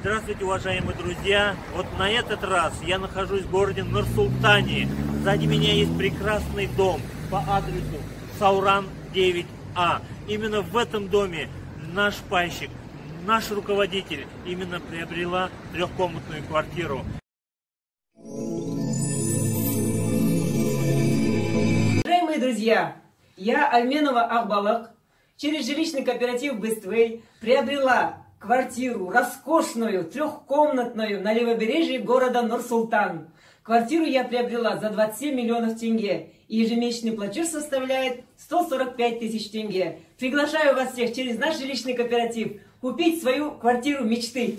Здравствуйте, уважаемые друзья! Вот на этот раз я нахожусь в городе Нур-Султане. Сзади меня есть прекрасный дом по адресу Сауран 9А. Именно в этом доме наш пайщик, наш руководитель именно приобрела трехкомнатную квартиру. Уважаемые друзья, я Альменова Ахбалак через жилищный кооператив Бествей приобрела квартиру роскошную, трехкомнатную на левобережье города Нур-Султан. Квартиру я приобрела за 27 миллионов тенге. И ежемесячный платеж составляет 145 тысяч тенге. Приглашаю вас всех через наш жилищный кооператив купить свою квартиру мечты.